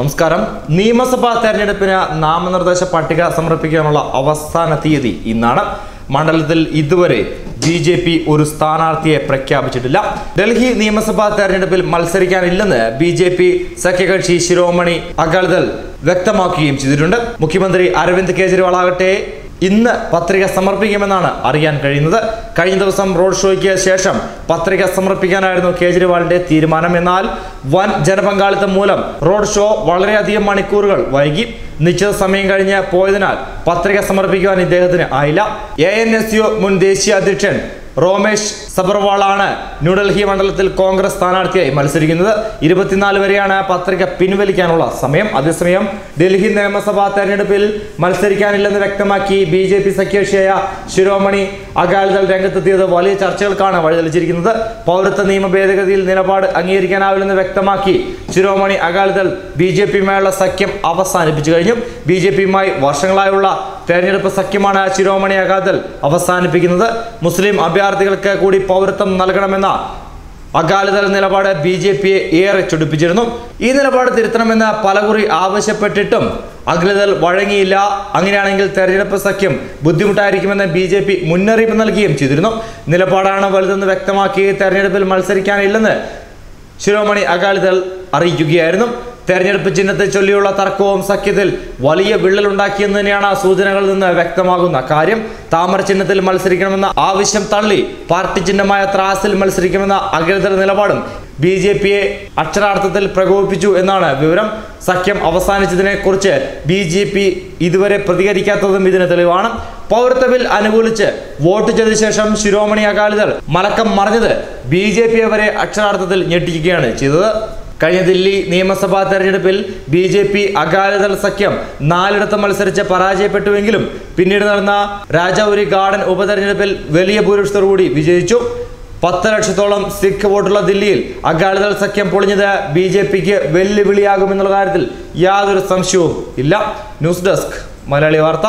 നമസ്കാരം. നിയമസഭാ തെരഞ്ഞെടുപ്പിന് നാമനിർദ്ദേശ പട്ടിക സമർപ്പിക്കാനുള്ള അവസാന തീയതി ഇന്നാണ്. മണ്ഡലത്തിൽ ഇതുവരെ ബി ജെ പി ഒരു സ്ഥാനാർത്ഥിയെ പ്രഖ്യാപിച്ചിട്ടില്ല. ഡൽഹി നിയമസഭാ തെരഞ്ഞെടുപ്പിൽ മത്സരിക്കാനില്ലെന്ന് ബി ജെ പി സഖ്യകക്ഷി ശിരോമണി അകാലിദൾ വ്യക്തമാക്കുകയും ചെയ്തിട്ടുണ്ട്. മുഖ്യമന്ത്രി അരവിന്ദ് കെജ്രിവാൾ ആകട്ടെ ഇന്ന് പത്രിക സമർപ്പിക്കുമെന്നാണ് അറിയാൻ കഴിയുന്നത്. കഴിഞ്ഞ ദിവസം റോഡ് ഷോയ്ക്ക് ശേഷം പത്രിക സമർപ്പിക്കാനായിരുന്നു കേജ്രിവാളിന്റെ തീരുമാനം. എന്നാൽ വൻ ജനപങ്കാളിത്തം മൂലം റോഡ് ഷോ വളരെയധികം മണിക്കൂറുകൾ വൈകി. നിശ്ചിത സമയം കഴിഞ്ഞ് പോയതിനാൽ പത്രിക സമർപ്പിക്കുവാൻ ഇദ്ദേഹത്തിന് ആയില്ല. എ മുൻ ദേശീയ അധ്യക്ഷൻ റോമേഷ് സബർവാളാണ് ന്യൂഡൽഹി മണ്ഡലത്തിൽ കോൺഗ്രസ് സ്ഥാനാർത്ഥിയായി മത്സരിക്കുന്നത്. ഇരുപത്തിനാല് വരെയാണ് പത്രിക പിൻവലിക്കാനുള്ള സമയം. അതേസമയം ഡൽഹി നിയമസഭാ തെരഞ്ഞെടുപ്പിൽ മത്സരിക്കാനില്ലെന്ന് വ്യക്തമാക്കി ബി ജെ പി സഖ്യകക്ഷിയായ ശിരോമണി അകാലിദൾ രംഗത്തെത്തിയത് വലിയ ചർച്ചകൾക്കാണ് വഴിതെളിച്ചിരിക്കുന്നത്. പൗരത്വ നിയമ ഭേദഗതിയിൽ നിലപാട് അംഗീകരിക്കാനാവില്ലെന്ന് വ്യക്തമാക്കി ശിരോമണി അകാലിദൾ ബി ജെ പിയുമായുള്ള സഖ്യം അവസാനിപ്പിച്ചു കഴിഞ്ഞു. ബി ജെ പിയുമായി വർഷങ്ങളായുള്ള തെരഞ്ഞെടുപ്പ് സഖ്യമാണ് ശിരോമണി അകാദൽ അവസാനിപ്പിക്കുന്നത്. മുസ്ലിം അഭയാർത്ഥികൾക്ക് കൂടി പൗരത്വം നൽകണമെന്ന അകാലിദൾ നിലപാട് ബി ജെ പിയെ ഏറെ ചൊടിപ്പിച്ചിരുന്നു. ഈ നിലപാട് തിരുത്തണമെന്ന് പലകുറി ആവശ്യപ്പെട്ടിട്ടും അഖിലദൾ വഴങ്ങിയില്ല. അങ്ങനെയാണെങ്കിൽ തെരഞ്ഞെടുപ്പ് സഖ്യം ബുദ്ധിമുട്ടായിരിക്കുമെന്ന് ബി ജെ പി മുന്നറിയിപ്പ് നൽകുകയും ചെയ്തിരുന്നു. നിലപാടാണ് വലുതെന്ന് വ്യക്തമാക്കി തെരഞ്ഞെടുപ്പിൽ മത്സരിക്കാനില്ലെന്ന് ശിരോമണി അകാലിദൾ അറിയിക്കുകയായിരുന്നു. തെരഞ്ഞെടുപ്പ് ചിഹ്നത്തെ ചൊല്ലിയുള്ള തർക്കവും സഖ്യത്തിൽ വലിയ വിള്ളലുണ്ടാക്കിയെന്ന് തന്നെയാണ് സൂചനകളിൽ നിന്ന് വ്യക്തമാകുന്ന കാര്യം. താമര ചിഹ്നത്തിൽ മത്സരിക്കണമെന്ന ആവശ്യം തള്ളി പാർട്ടി ചിഹ്നമായ ത്രാസിൽ മത്സരിക്കുമെന്ന അഖിലതല നിലപാടും ബി ജെ പിയെ അക്ഷരാർത്ഥത്തിൽ പ്രകോപിപ്പിച്ചു എന്നാണ് വിവരം. സഖ്യം അവസാനിച്ചതിനെ കുറിച്ച് ബി ജെ പി ഇതുവരെ പ്രതികരിക്കാത്തതും ഇതിന് തെളിവാണ്. പൗരത്വ ബിൽ അനുകൂലിച്ച് വോട്ട് ചെയ്ത ശേഷം ശിരോമണി അകാലിദൾ മലക്കം മറിഞ്ഞത് ബി ജെ പിയെ വരെ അക്ഷരാർത്ഥത്തിൽ ഞെട്ടിക്കുകയാണ് ചെയ്തത്. കഴിഞ്ഞ ദില്ലി നിയമസഭാ തെരഞ്ഞെടുപ്പിൽ ബി ജെ പി അകാലിദൾ സഖ്യം നാലിടത്ത് മത്സരിച്ച് പരാജയപ്പെട്ടുവെങ്കിലും പിന്നീട് നടന്ന രാജൌരി ഗാർഡൻ ഉപതെരഞ്ഞെടുപ്പിൽ വലിയ ഭൂരിപക്ഷത്തോടുകൂടി വിജയിച്ചു. പത്ത് ലക്ഷത്തോളം സിഖ് വോട്ടുള്ള ദില്ലിയിൽ അകാലിദൾ സഖ്യം പൊളിഞ്ഞത് ബി ജെ പിക്ക് വെല്ലുവിളിയാകുമെന്നുള്ള കാര്യത്തിൽ യാതൊരു സംശയവും ഇല്ല. ന്യൂസ് ഡെസ്ക് മലയാളി വാർത്ത.